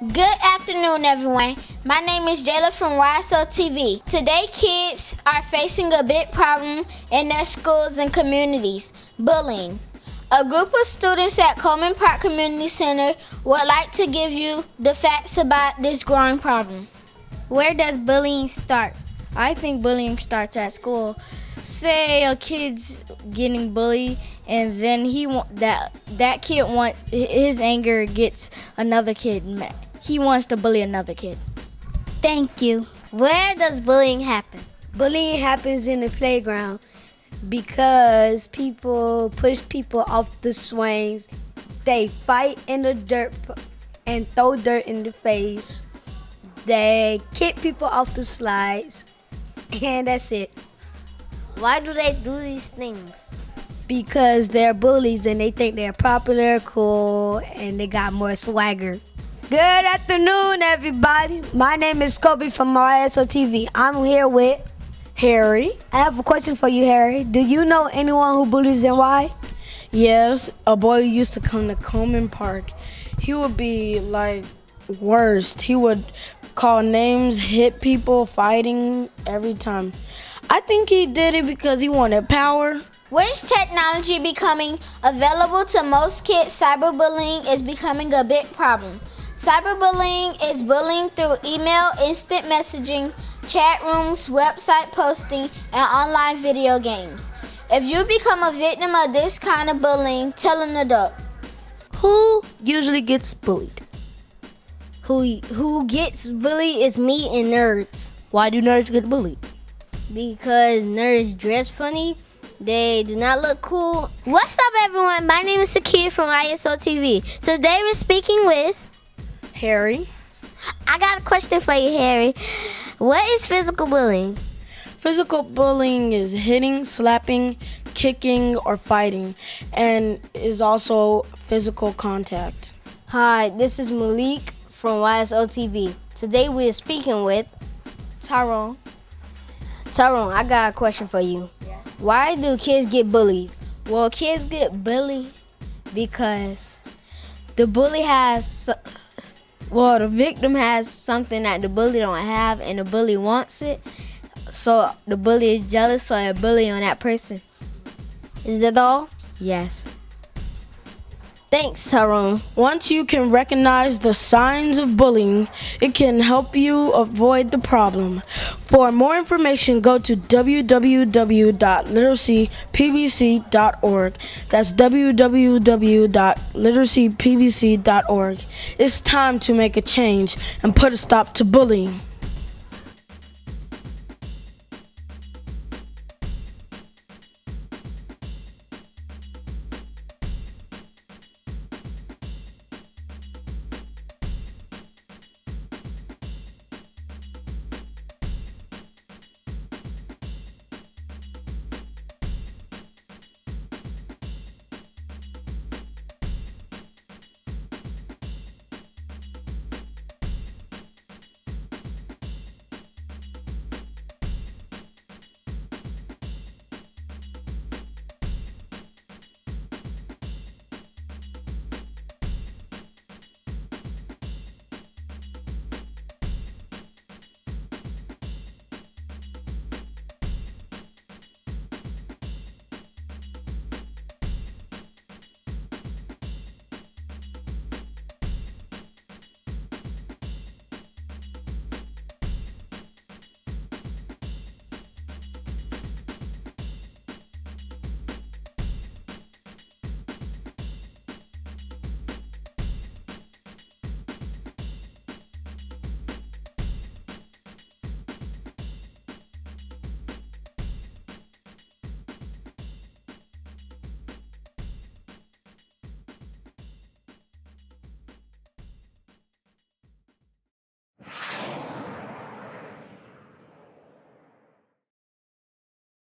Good afternoon, everyone. My name is Jayla from YSO TV. Today, kids are facing a big problem in their schools and communities bullying. A group of students at Coleman Park Community Center would like to give you the facts about this growing problem. Where does bullying start? I think bullying starts at school. Say a kid's getting bullied and then he that that kid wants his anger gets another kid mad he wants to bully another kid. Thank you. Where does bullying happen? Bullying happens in the playground because people push people off the swings. They fight in the dirt and throw dirt in the face. They kick people off the slides. And that's it. Why do they do these things? Because they're bullies and they think they're popular, cool, and they got more swagger. Good afternoon, everybody. My name is Kobe from YSO TV. I'm here with Harry. I have a question for you, Harry. Do you know anyone who bullies and why? Yes, a boy used to come to Coleman Park. He would be like worst. He would call names, hit people, fighting every time. I think he did it because he wanted power. With technology becoming available to most kids, cyberbullying is becoming a big problem. Cyberbullying is bullying through email, instant messaging, chat rooms, website posting, and online video games. If you become a victim of this kind of bullying, tell an adult. Who usually gets bullied? Who who gets bullied is me and nerds. Why do nerds get bullied? Because nerds dress funny. They do not look cool. What's up, everyone? My name is Sakir from YSO TV. Today we're speaking with Harry. I got a question for you, Harry. What is physical bullying? Physical bullying is hitting, slapping, kicking, or fighting, and is also physical contact. Hi, this is Malik from YSO TV. Today we are speaking with Tyrone. Tyrone, I got a question for you. Yes. Why do kids get bullied? Well, kids get bullied because the bully has well, the victim has something that the bully don't have, and the bully wants it. So the bully is jealous, so a bully on that person. Is that all? Yes. Thanks, Tyrone. Once you can recognize the signs of bullying, it can help you avoid the problem. For more information, go to www.literacypbc.org. That's www.literacypbc.org. It's time to make a change and put a stop to bullying.